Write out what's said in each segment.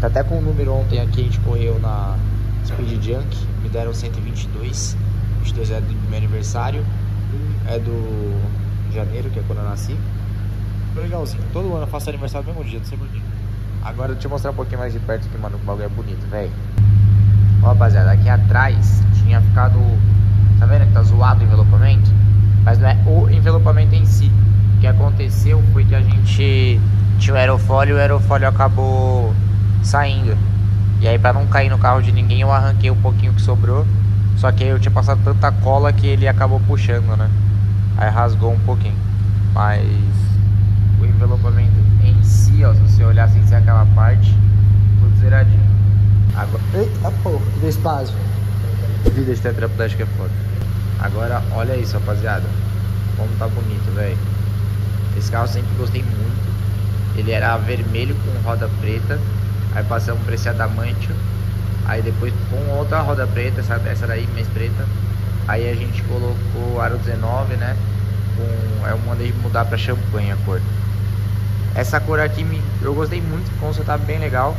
Tá até com o número ontem aqui, a gente correu na Speed Junk, me deram 122. 22 é do meu aniversário, é do janeiro, que é quando eu nasci. Legalzinho. Todo ano eu faço aniversário no mesmo dia, não sei porquê. Agora deixa eu mostrar um pouquinho mais de perto que, mano, o bagulho é bonito, velho. Ó, rapaziada, aqui atrás tinha ficado. Tá vendo que tá zoado o envelopamento? Mas não é o envelopamento em si. O que aconteceu foi que a gente tinha o aerofólio e o aerofólio acabou saindo. E aí pra não cair no carro de ninguém eu arranquei um pouquinho que sobrou. Só que aí eu tinha passado tanta cola que ele acabou puxando, né? Aí rasgou um pouquinho. Mas o envelopamento em si, ó, se você olhar sem ser aquela parte, tudo zeradinho. Agora... Eita porra, que espaço. Vida de tetraplégico é foda. Agora, olha isso, rapaziada. Como tá bonito, velho. Esse carro eu sempre gostei muito. Ele era vermelho com roda preta. Aí passamos por esse adamantio. Aí depois com outra roda preta, essa, essa daí mais preta. Aí a gente colocou aro 19, né? Com, eu mandei mudar pra champanhe a cor. Essa cor aqui me, eu gostei muito, conceito tá bem legal.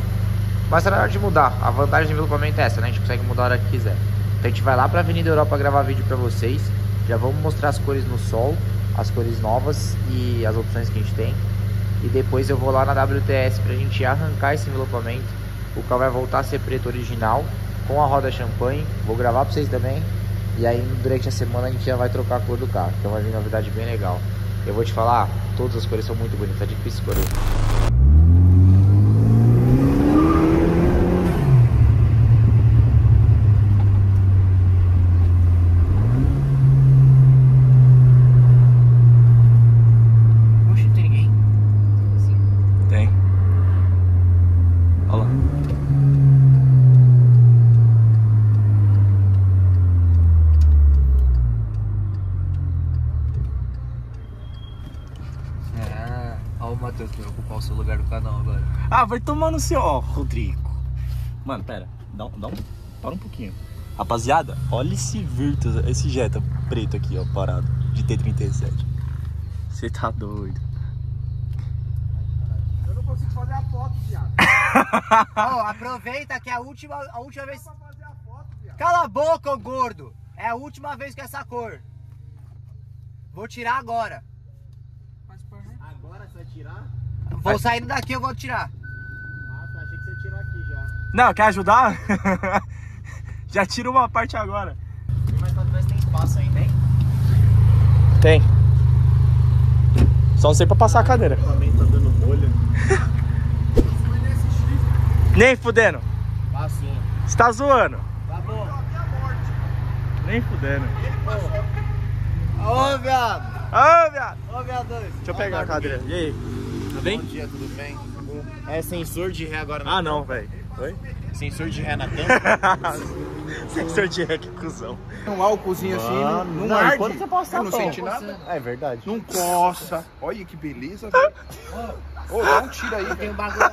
Mas tá na hora de mudar. A vantagem do envelopamento é essa, né? A gente consegue mudar a hora que quiser. Então a gente vai lá pra Avenida Europa gravar vídeo pra vocês. Já vamos mostrar as cores no sol, as cores novas e as opções que a gente tem. E depois eu vou lá na WTS pra gente arrancar esse envelopamento. O carro vai voltar a ser preto original, com a roda champanhe. Vou gravar pra vocês também. E aí durante a semana a gente já vai trocar a cor do carro. Então vai vir novidade bem legal. Eu vou te falar, todas as cores são muito bonitas, é difícil escolher. Oxe, não tem ninguém. Tem. Olha lá. Ah, olha o Matheus que vai ocupar o seu lugar no canal agora. Ah, vai tomar no seu. Ó, Rodrigo. Mano, pera. Dá, um- dá um. Para um pouquinho. Rapaziada, olha esse Virtus, esse Jetta preto aqui, ó, parado. De T37. Você tá doido. Eu não consigo fazer a foto, viado. Ó, aproveita que é a última, a última vez. A foto. Cala a boca, ô gordo! É a última vez com essa cor. Vou tirar agora. Agora você vai tirar? Vou saindo daqui, eu vou tirar. Ah, tá. Achei que você ia tirar aqui já. Não, quer ajudar? Já tira uma parte agora. Mas pra trás tem espaço ainda, hein? Tem. Só não sei pra passar a cadeira. Também tá dando bolha. Nem fudendo. Passou. Você tá zoando. Tá bom. Nem fudendo. Ô, viado! Ô, viado. Ô, viado. Deixa eu pegar a cadeira. E aí? Tudo bem? Bom dia, tudo bem? É sensor de ré agora na Ah, não, velho. Oi? Sensor de ré na tampa. Sensor de ré, que cuzão. um álcoolzinho assim, não, não, não, arde. quando você passar, Eu não sente nada. É verdade. Não coça. Olha que beleza, velho. Ô, dá um tiro aí, Tem velho. um bagulho lá.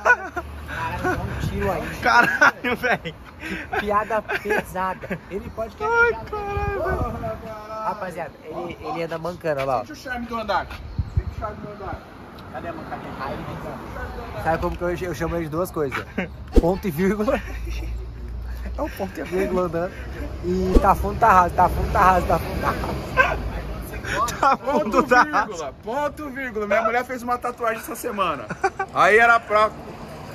Caralho, dá um tiro aí. Caralho, velho. Piada pesada. Ele pode querer. Ai, caralho. Rapaziada, ele, ele anda mancando, olha lá. ó. Sente o charme do andar. Sente o charme do andar. Cadê a mancadinha? Aí, então. Sabe como que eu, eu chamo ele de duas coisas? Ponto e vírgula. É o ponto e vírgula andando. E tá fundo, tá raso, tá fundo, tá raso, tá fundo, tá raso. Tá Ponto fundo da vírgula, ponto vírgula. Minha mulher fez uma tatuagem essa semana. Aí era pra.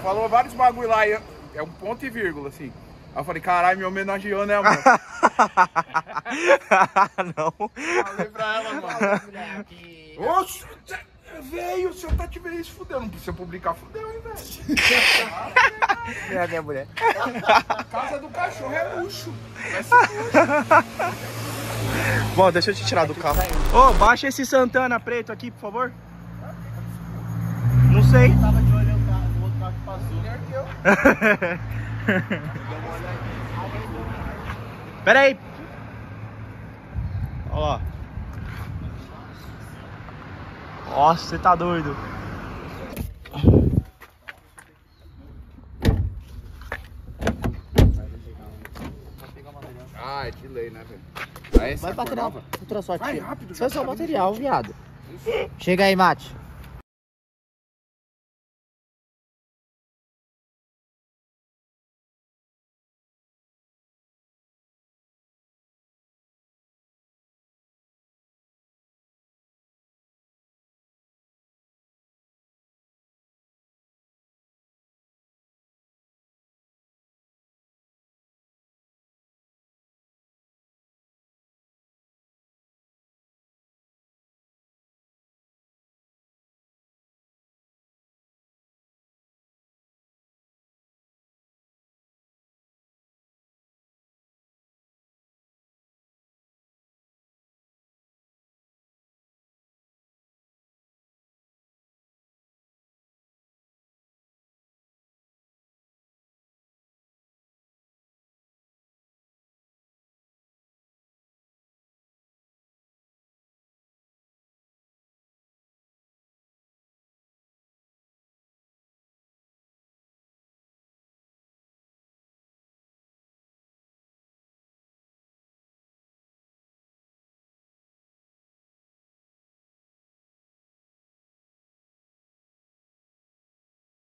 Falou vários bagulho lá. e É um ponto e vírgula, assim. Aí eu falei, caralho, me homenageou, né, amor? Não. Falei pra ela, mano. Oxe, veio, se eu tá te vendo isso, fudeu. Não precisa publicar, fudeu, hein, velho. É a minha mulher. Casa do cachorro é luxo. Vai ser luxo. Bom, deixa eu te tirar do carro. Ô, baixa esse Santana preto aqui, por favor. Não sei. Tava de olho no carro, no outro carro que passou. Pera aí. Ó lá. Nossa, você tá doido. Ah, é de lei, né, velho? Vai cor material. nova. Ultra sorte. Vai rápido, Isso é só tá material, viado. Chega aí, mate.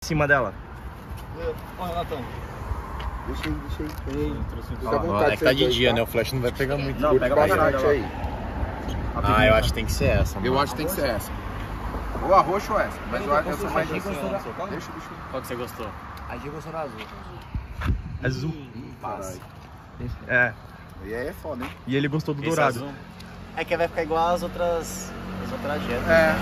Cima dela. Ó, Renatão. Deixa aí, deixa aí. Trouxe Fica à Ó, vontade é que tá de dia, tá? né? O flash não vai pegar muito. Não, pega Bastante aí. Ah, eu acho que tem que ser essa, Eu acho que tem que ser essa. Ou a roxa ou essa. Mas eu acho que eu sou mais Deixa assim. Deixa, deixa. Qual que você gostou? A G gostou da azul. Azul. É. E aí é foda, hein? E ele gostou do dourado. É que vai ficar igual as outras. As outras jetas. É.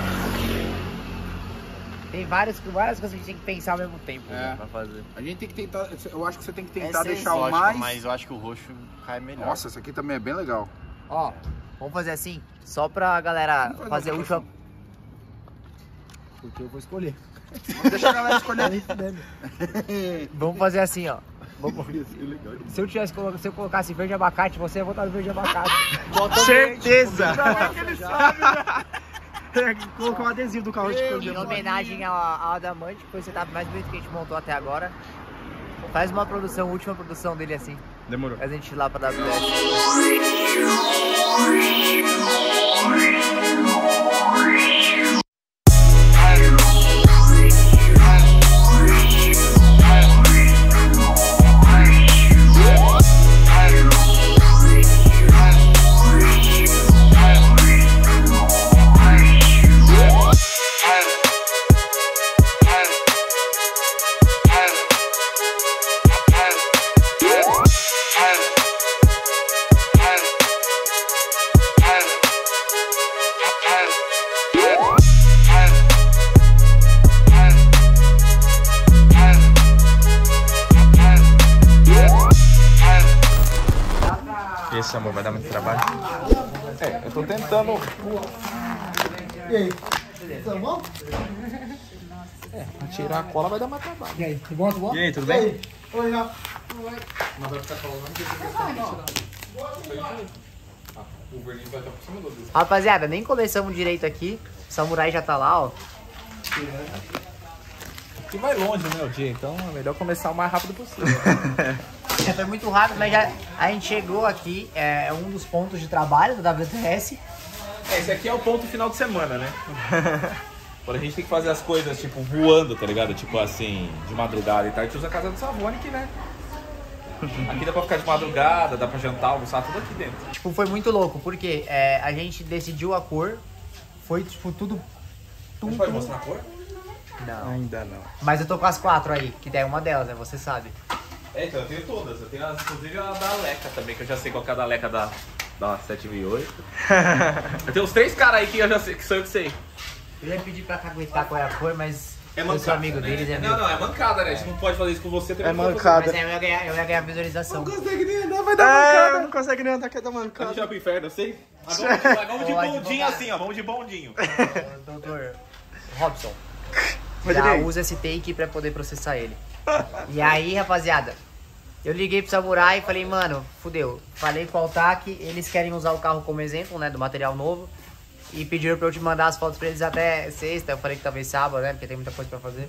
Tem várias, várias coisas que a gente tem que pensar ao mesmo tempo É. né, pra fazer. A gente tem que tentar. Eu acho que você tem que tentar é deixar o mais. Mas eu acho que o roxo cai melhor. Nossa, essa aqui também é bem legal. Ó, vamos fazer assim, só pra galera Vamos fazer a última. Porque eu vou escolher. Deixa a galera escolher. Vamos fazer assim, ó. Vamos- Se eu tivesse se eu colocasse verde abacate, você ia votar no verde abacate. Certeza! é Colocar um adesivo do carro de Em homenagem ao, ao Adamante, que foi o setup mais bonito que a gente montou até agora. Faz uma produção, última produção dele assim. Demorou. Faz a gente ir lá pra WS. Eu tô tentando. Pra tirar a cola vai dar mais trabalho. E aí, tudo bom, tudo bom? E aí, tudo bem? O verniz vai estar por cima do. Rapaziada, nem começamos direito aqui. O samurai já tá lá, ó. Que vai longe, né, o dia? Então é melhor começar o mais rápido possível. Já foi muito rápido, mas já a gente chegou aqui. É um dos pontos de trabalho da WTS. É, esse aqui é o ponto final de semana, né? Quando a gente tem que fazer as coisas, tipo, voando, tá ligado? Tipo assim, de madrugada e tal, a gente usa a casa do Savone, que, né? Aqui dá pra ficar de madrugada, dá pra jantar, almoçar, tudo aqui dentro. Tipo, foi muito louco, porque é, a gente decidiu a cor. Foi, tipo, tudo. A tudo gente pode mostrar a cor? Não. Ainda não. Mas eu tô com as quatro aí, que daí é uma delas, né? Você sabe. É, então eu tenho todas. Eu tenho as- inclusive a da Aleca também, que eu já sei qual que é a da Aleca da, da 7008. eu tenho os três caras aí que eu já sei, que sou eu que sei. Eu ia pedir pra caguetar qual é a cor, mas É eu mancada. sou amigo né? deles, é Não, meu. não, é mancada, né? A gente não pode fazer isso com você também. É não mancada. Mas é, eu ia ganhar, eu ia ganhar visualização. consegue nem andar, vai dar mancada. não consegue nem andar, quer dar A gente mancada. vai pro inferno, eu sei. Mas vamos, de- vamos de bondinho advogado. assim, ó. Vamos de bondinho. Doutor Robson. Já usa esse take pra poder processar ele. E aí, rapaziada, eu liguei pro Samurai e falei, mano, fudeu. Falei com o Altac, eles querem usar o carro como exemplo, né, do material novo. E pediram pra eu te mandar as fotos pra eles até sexta. Eu falei que talvez sábado, né, porque tem muita coisa pra fazer.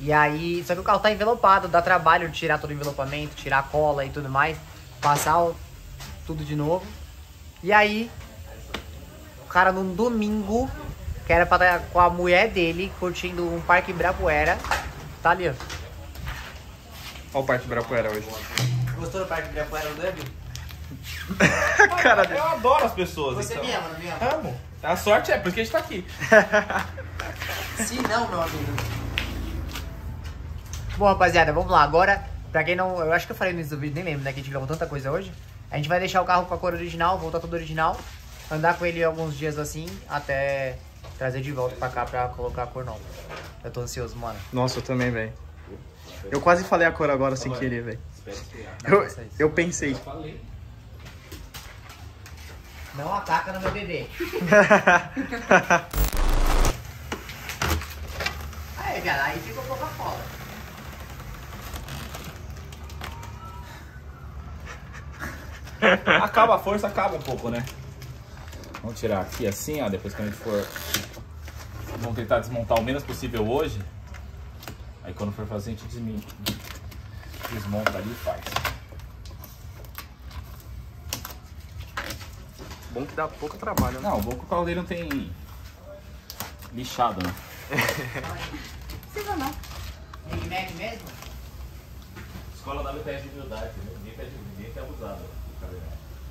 E aí, só que o carro tá envelopado, dá trabalho de tirar todo o envelopamento, tirar a cola e tudo mais. Passar o- tudo de novo. E aí, o cara num domingo, que era pra estar com a mulher dele, curtindo um parque Ibirapuera. Tá ali, ó. Olha o Parque Ibirapuera hoje. Gostou do parque Ibirapuera do Dub? Cara dele. Eu adoro as pessoas, Você então. me ama, não me ama? Amo. A sorte é, porque a gente tá aqui. Se não, meu amigo. Bom, rapaziada, vamos lá. Agora, pra quem não. Eu acho que eu falei no início do vídeo, nem lembro, né? Que a gente gravou tanta coisa hoje. A gente vai deixar o carro com a cor original, voltar tudo original. Andar com ele alguns dias assim, até trazer de volta pra cá pra colocar a cor nova. Eu tô ansioso, mano. Nossa, eu também, velho. Eu quase falei a cor agora sem querer, velho. Eu, eu pensei. Não ataca no meu bebê. Aí, cara, aí ficou Coca-Cola. Acaba a força, acaba um pouco, né? Vamos tirar aqui assim, ó. Depois que a gente for. Vamos tentar desmontar o menos possível hoje. Aí quando for fazer, a gente desmonta ali e faz. Bom que dá pouco trabalho, né? Não, o bom é que o dele não tem lixado, né? Mac mesmo? Escola da teste de humildade, entendeu? Ninguém pede, ninguém quer abusado.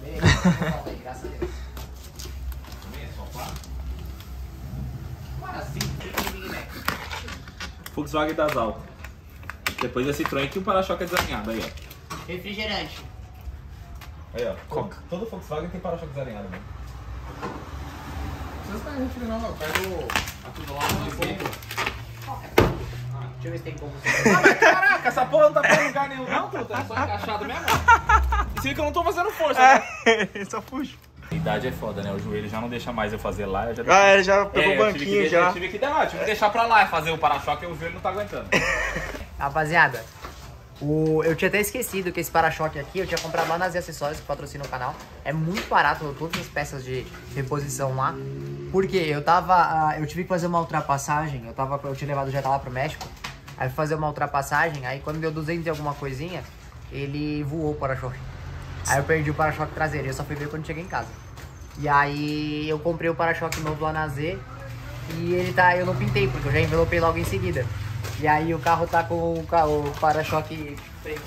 Aí, graças a Deus. Também é só quatro. Mano, assim, tem Mac. Volkswagen das altas. Depois da Citroën que o para-choque é desalinhado aí, ó. Refrigerante. Aí, ó. Todo, todo Volkswagen tem para-choque desalinhado, mano. Vocês estão refri não, eu pego a tudo lá no. Deixa eu ver se tem como. Caraca, essa porra não tá pra lugar nenhum, não, truta. É só encaixado mesmo. E se que eu não tô fazendo força, né? É, só puxo. A idade é foda, né? O joelho já não deixa mais eu fazer lá. Eu já Ah, é, já pegou É, o banquinho deixar- já. Eu tive que, eu tive que deixar pra lá fazer o para-choque e o joelho não tá aguentando. Rapaziada, o, eu tinha até esquecido que esse para-choque aqui eu tinha comprado lá nas acessórios que patrocinam o canal. É muito barato, todas as peças de reposição lá. Porque eu tava. ah, eu tive que fazer uma ultrapassagem. Eu, tava, eu tinha levado Jetta lá pro México. Aí fui fazer uma ultrapassagem. Aí quando deu 200 e alguma coisinha, ele voou o para-choque. Aí eu perdi o para-choque traseiro. Eu só fui ver quando cheguei em casa. E aí eu comprei o para-choque novo lá na Z. E ele tá. Eu não pintei, porque eu já envelopei logo em seguida. E aí o carro tá com o, o para-choque preto.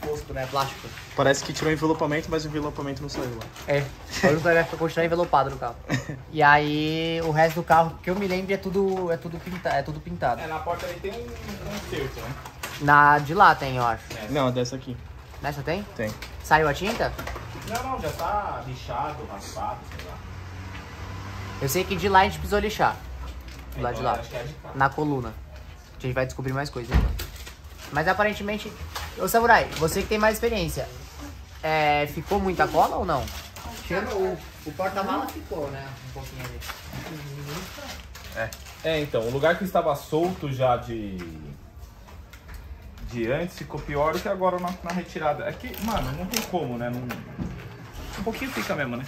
Posto, né? Plástico. Parece que tirou o envelopamento, mas o envelopamento não saiu lá. É. A única vai continuar envelopado no carro. E aí o resto do carro, que eu me lembro, é tudo, é tudo, pinta, é tudo pintado. É, na porta ali tem um, um cerco, né? Na de lá tem, eu acho. Não, dessa aqui. Nessa tem? Tem. Saiu a tinta? Não, não, já tá lixado, raspado, sei lá. Eu sei que de lá a gente precisou lixar. Do lado de lá. Acho que é de. Na coluna. A gente vai descobrir mais coisas então. Mas aparentemente. Ô Samurai, você que tem mais experiência. É, ficou muita cola ou não? Chega, o, o porta-mala ficou, né? Um pouquinho ali. É, então, o lugar que estava solto já de. De antes ficou pior do que agora na, na retirada. É que, mano, não tem como, né? Não... Um pouquinho fica mesmo, né?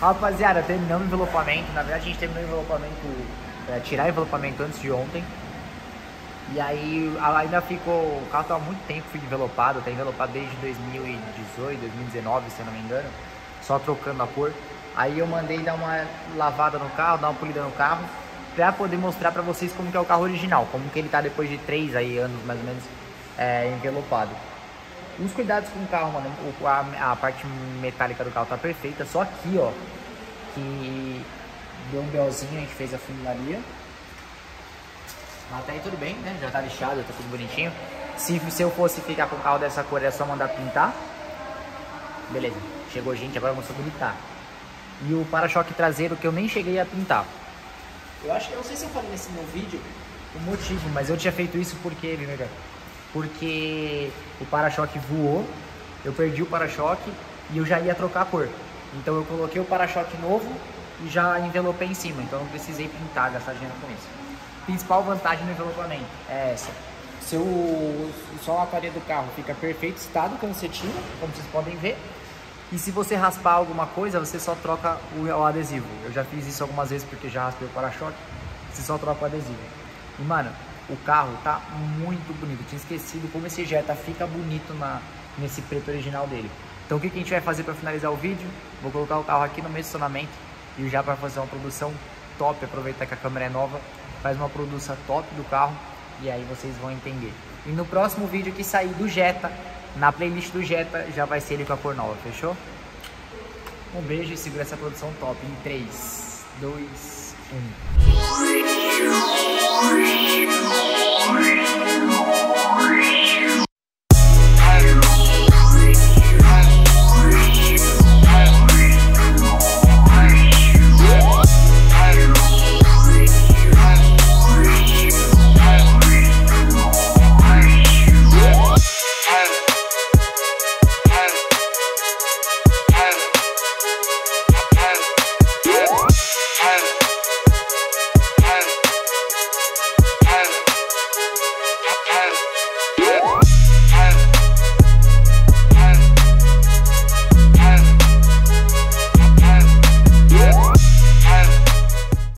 Rapaziada, terminamos o envelopamento. Na verdade, a gente terminou o envelopamento, é, tirar o envelopamento antes de ontem. E aí ainda ficou. O carro há muito tempo envelopado, tá envelopado desde 2018, 2019, se eu não me engano. Só trocando a cor. Aí eu mandei dar uma lavada no carro, dar uma polida no carro, pra poder mostrar pra vocês como que é o carro original, como que ele tá depois de 3 aí, anos mais ou menos é, envelopado. Uns cuidados com o carro, mano. A, a parte metálica do carro tá perfeita. Só aqui, ó. Que deu um belzinho, a gente fez a funilaria. Mas até aí tudo bem, né? Já tá lixado, tá tudo bonitinho. Se, se eu fosse ficar com o carro dessa cor, é só mandar pintar. Beleza. Chegou gente, agora vamos habilitar. E o para-choque traseiro que eu nem cheguei a pintar. Eu acho que eu não sei se eu falei nesse meu vídeo o motivo, mas eu tinha feito isso porque, Vimegar? Porque o para-choque voou, eu perdi o para-choque e eu já ia trocar a cor. Então eu coloquei o para-choque novo e já envelopei em cima, então não precisei pintar, gastar dinheiro com isso. Principal vantagem no envelopamento é essa. Seu, sol a parede do carro fica perfeito estado quando você tira, como vocês podem ver. E se você raspar alguma coisa, você só troca o, adesivo. Eu já fiz isso algumas vezes porque já raspei o para-choque. Você só troca o adesivo. E mano, o carro tá muito bonito. Eu tinha esquecido como esse Jetta fica bonito na, nesse preto original dele. Então o que, que a gente vai fazer para finalizar o vídeo? Vou colocar o carro aqui no do estacionamento e já para fazer uma produção top, aproveitar que a câmera é nova, faz uma produção top do carro e aí vocês vão entender. E no próximo vídeo que sair do Jetta, na playlist do Jetta, já vai ser ele com a cor nova, fechou? Um beijo e segura essa produção top em 3, 2, 1.